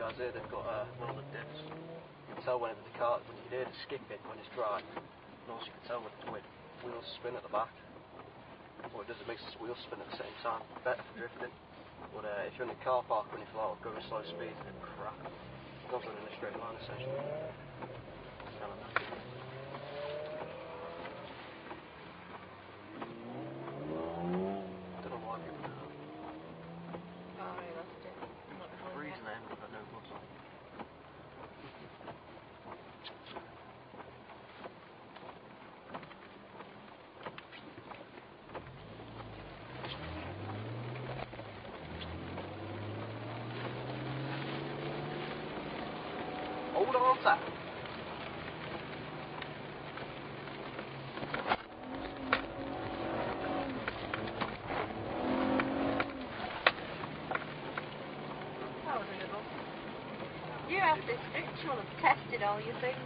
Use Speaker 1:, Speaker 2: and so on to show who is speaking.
Speaker 1: cars here, they've got uh, one of the dips. You can tell whenever the car, when you hear the skipping when it's dry, and also you can tell when the wheels spin at the back. What it does, it makes the wheels spin at the same time. Better for drifting. But uh, if you're in a car park when you fly out going slow speed, it's crap. It's not running in a straight line essentially. Hold on tight.
Speaker 2: That was a good. You have this ritual of testing all your things.